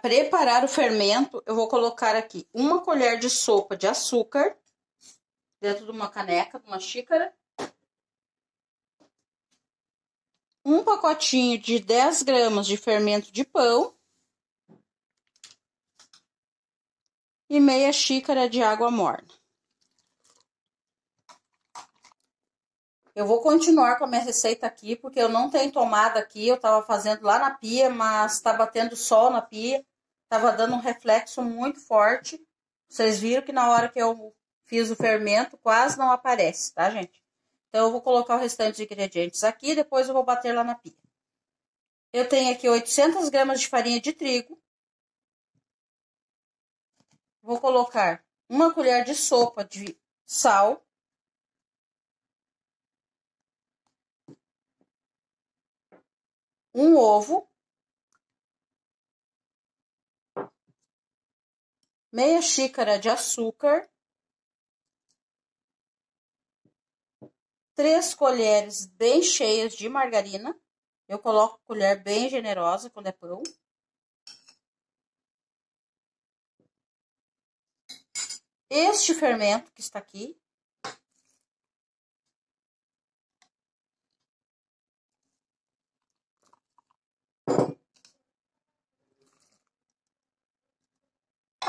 preparar o fermento, eu vou colocar aqui uma colher de sopa de açúcar dentro de uma caneca, de uma xícara. Um pacotinho de 10 gramas de fermento de pão. E meia xícara de água morna. Eu vou continuar com a minha receita aqui, porque eu não tenho tomada aqui. Eu tava fazendo lá na pia, mas tá batendo sol na pia. Tava dando um reflexo muito forte. Vocês viram que na hora que eu fiz o fermento, quase não aparece, tá, gente? Então, eu vou colocar o restante de ingredientes aqui, depois eu vou bater lá na pia. Eu tenho aqui 800 gramas de farinha de trigo. Vou colocar uma colher de sopa de sal. um ovo, meia xícara de açúcar, três colheres bem cheias de margarina. Eu coloco colher bem generosa quando é pão. Este fermento que está aqui,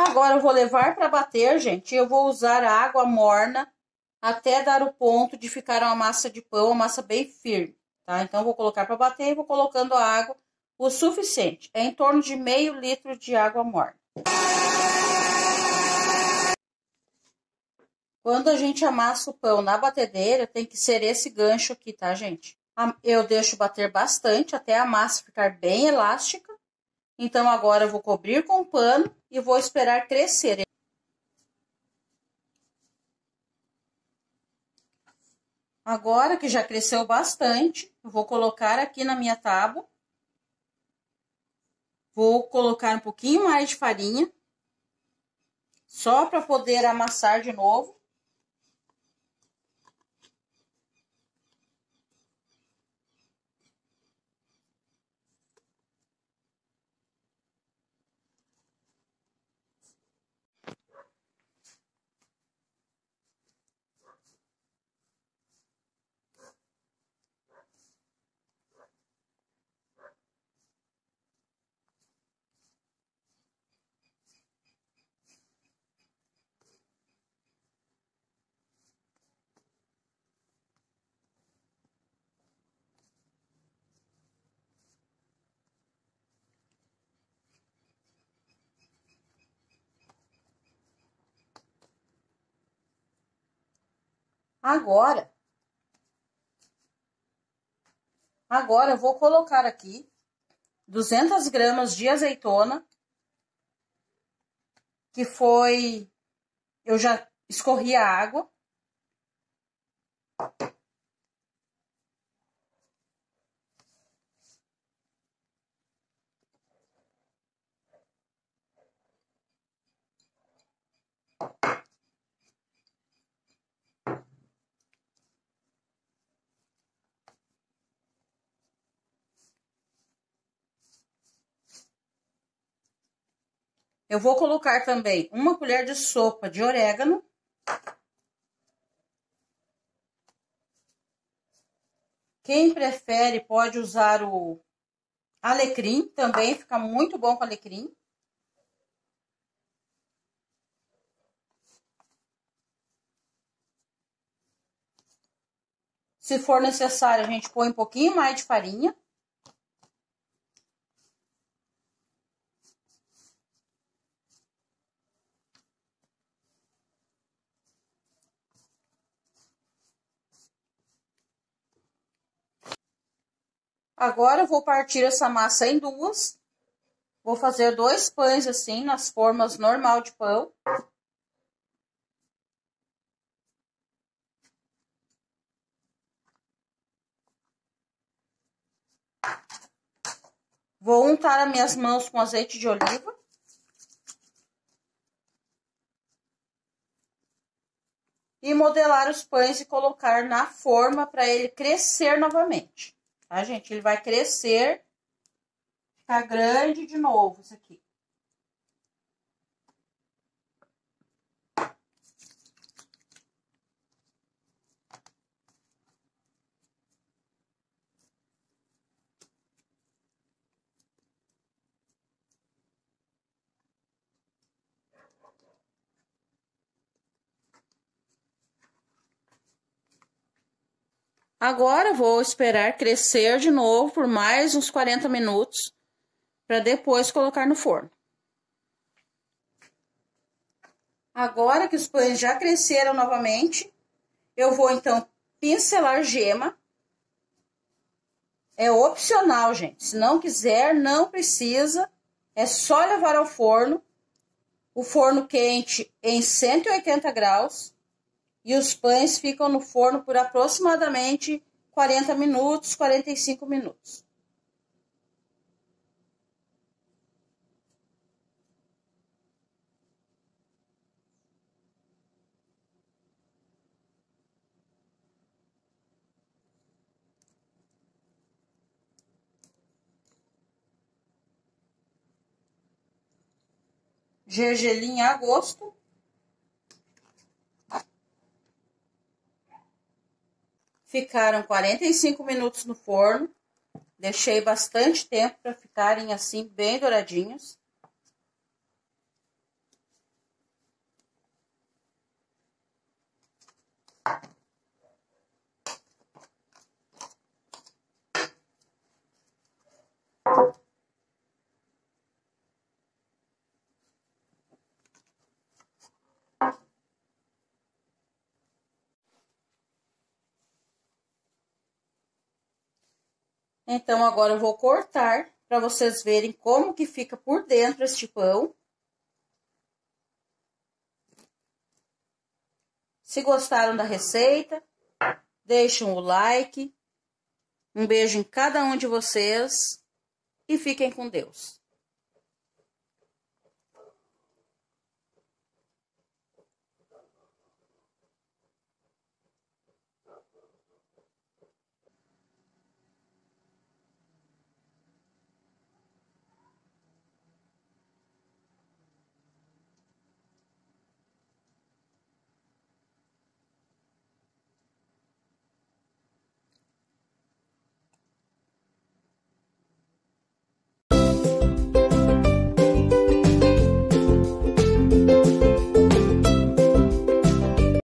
Agora eu vou levar para bater, gente. Eu vou usar a água morna até dar o ponto de ficar uma massa de pão, uma massa bem firme, tá? Então, vou colocar para bater e vou colocando a água o suficiente. É em torno de meio litro de água morna. Quando a gente amassa o pão na batedeira, tem que ser esse gancho aqui, tá, gente? Eu deixo bater bastante até a massa ficar bem elástica. Então, agora vou cobrir com pano e vou esperar crescer. Agora que já cresceu bastante, vou colocar aqui na minha tábua. Vou colocar um pouquinho mais de farinha, só para poder amassar de novo. Agora, agora eu vou colocar aqui 200 gramas de azeitona, que foi, eu já escorri a água. Eu vou colocar também uma colher de sopa de orégano. Quem prefere pode usar o alecrim, também fica muito bom com alecrim. Se for necessário, a gente põe um pouquinho mais de farinha. Agora, vou partir essa massa em duas. Vou fazer dois pães assim, nas formas normal de pão. Vou untar as minhas mãos com azeite de oliva. E modelar os pães e colocar na forma para ele crescer novamente tá, gente? Ele vai crescer, ficar grande de novo, isso aqui. Agora vou esperar crescer de novo por mais uns 40 minutos para depois colocar no forno. Agora que os pães já cresceram novamente, eu vou então pincelar gema. É opcional, gente. Se não quiser, não precisa. É só levar ao forno. O forno quente em 180 graus. E os pães ficam no forno por aproximadamente 40 minutos, 45 minutos. gergelim a gosto. Ficaram 45 minutos no forno. Deixei bastante tempo para ficarem assim bem douradinhos. Então, agora eu vou cortar para vocês verem como que fica por dentro este pão. Se gostaram da receita, deixem o like. Um beijo em cada um de vocês e fiquem com Deus.